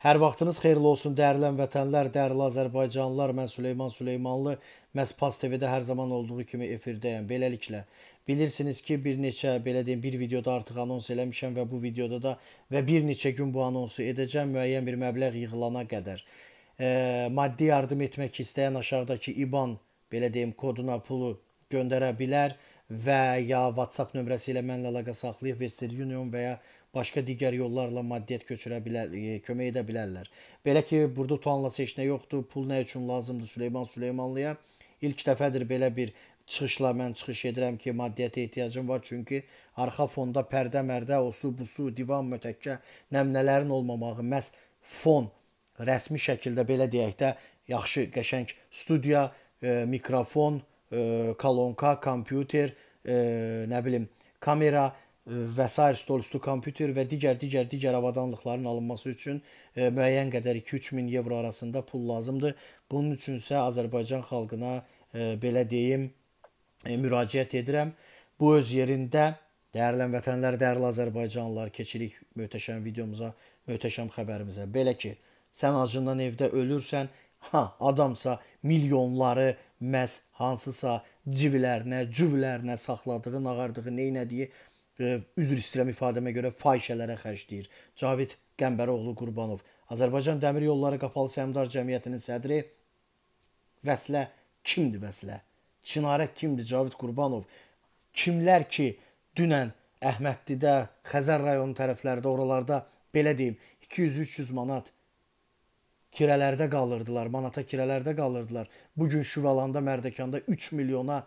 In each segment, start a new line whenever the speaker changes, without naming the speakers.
Hər vaxtınız xeyirli olsun, dəyərli vətənlər, dəyərli Azərbaycanlılar. Mən Süleyman Süleymanlı. Məs Pas TV-də hər zaman olduğu kimi efirdəyəm. Beləliklə, bilirsiniz ki, bir neçə belə deyim, bir videoda artıq anons eləmişəm və bu videoda da və bir neçə gün bu anonsu edəcəm müəyyən bir məbləğ yığılana qədər. E, maddi yardım etmək istəyən aşağıdakı IBAN belə deyim koduna pulu göndərə bilər və ya WhatsApp nömrəsi ilə mənlə əlaqə saxlayıb Western Union və ya başqa digər yollarla maddiyyət köçürə bilər, e, kömək edə bilərlər. Belə ki, burada utanılası heç nə yoxdur. Pul nə üçün lazımdır Süleyman Süleymanlıya? İlk dəfədir belə bir çıxışla mən çıxış edirəm ki, maddiyyətə ehtiyacım var. Çünki arxa fonda pərdə-mərdə, o su, bu su, divan, mötəkkə nəmnələrin olmamağı, məhz fon rəsmi şəkildə belə deyək də yaxşı, qəşəng studiya, e, mikrofon, e, kolonka, kompüter, e, nə bilim, kamera və sair stolüstü kompüter və digər digər digər avadanlıqların alınması üçün e, müəyyən qədər 2-3 min evro arasında pul lazımdır. Bunun üçün isə Azərbaycan xalqına e, belə deyim e, müraciət edirəm. Bu öz yerində dəyərli vətənlər, dəyərli Azərbaycanlılar keçirik möhtəşəm videomuza, möhtəşəm xəbərimizə. Belə ki, sən acından evdə ölürsən, ha, adamsa milyonları məhz hansısa civlərinə, cüvlərinə saxladığı, nağardığı, neynədiyi üzr istəyirəm ifadəmə görə fahişələrə xərcləyir. Cavid Qəmbəroğlu Qurbanov, Azərbaycan Dəmir Yolları Qapalı Səhmdar Cəmiyyətinin sədri Vəslə kimdir Vəslə? Çinarə kimdir Cavid Qurbanov? Kimlər ki, dünən Əhmədlidə, Xəzər rayonu tərəflərdə, oralarda belə deyim, 200-300 manat kirələrdə qalırdılar, manata kirələrdə qalırdılar. Bu gün Şüvalanda, Mərdəkanda 3 milyona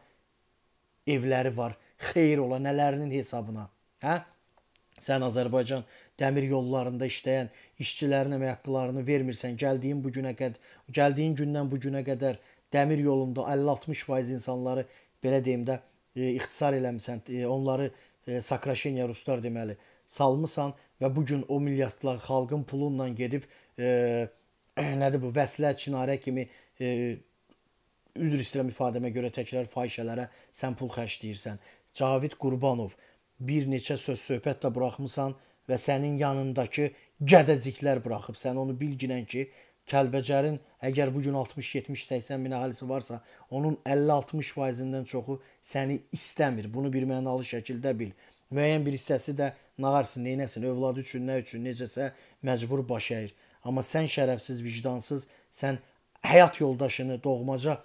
evləri var xeyir ola nələrinin hesabına. Hə? Sən Azərbaycan dəmir yollarında işləyən işçilərin əmək haqqlarını vermirsən. Gəldiyin bu günə qədər, gəldiyin gündən bu günə qədər dəmir yolunda 50-60% insanları belə deyim də e, ixtisar eləmisən, e, onları e, sakrasheniya ruslar deməli salmısan və bu gün o milyardlar xalqın pulunla gedib e, nədir bu vəslə, çinarə kimi e, üzr istəyirəm ifadəmə görə təkrar fahişələrə sən pul xərcləyirsən. Cavid Qurbanov bir neçə söz söhbət də buraxmısan və sənin yanındakı gədəciklər buraxıb. Sən onu bilginən ki, Kəlbəcərin əgər bu gün 60, 70, 80 min əhalisi varsa, onun 50-60 faizindən çoxu səni istəmir. Bunu bir mənalı şəkildə bil. Müəyyən bir hissəsi də nağarsın, neynəsin, övladı üçün, nə üçün, necəsə məcbur baş əyir. Amma sən şərəfsiz, vicdansız, sən həyat yoldaşını doğmaca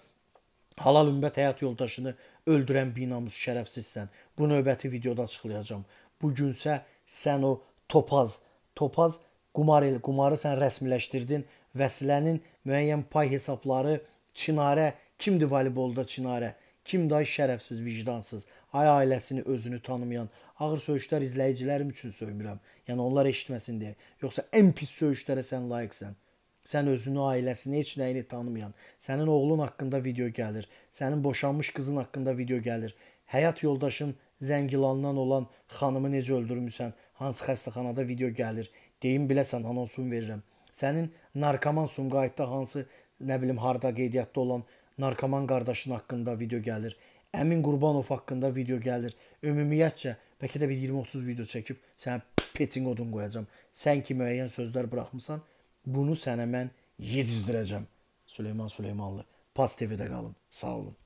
halal ümbət həyat yoldaşını öldürən binamuz şərəfsizsən. Bu növbəti videoda açıqlayacağam. Bu günsə sən o topaz, topaz qumar el, qumarı sən rəsmiləşdirdin. Vəsilənin müəyyən pay hesabları Çinarə, kimdir voleybolda Çinarə? Kim day şərəfsiz, vicdansız, ay ailəsini özünü tanımayan, ağır söyüşlər izləyicilərim üçün söymürəm. Yəni onlar eşitməsin deyə. Yoxsa ən pis söyüşlərə sən layiqsən. Sən özünü, ailəsini, heç nəyini tanımayan, sənin oğlun haqqında video gəlir, sənin boşanmış qızın haqqında video gəlir, həyat yoldaşın Zəngilandan olan xanımı necə öldürmüsən, hansı xəstəxanada video gəlir, deyim biləsən, anonsunu verirəm. Sənin narkoman Sumqayıtda hansı, nə bilim, harda qeydiyyatda olan narkoman qardaşın haqqında video gəlir. Əmin Qurbanov haqqında video gəlir. Ümumiyyətcə, bəlkə də bir 20-30 video çəkib sənə peçin odun qoyacam. Sən ki müəyyən sözlər buraxmısan, Bunu sənə mən yedizdirəcəm. Süleyman Süleymanlı. Pas TV-də. Sağ olun.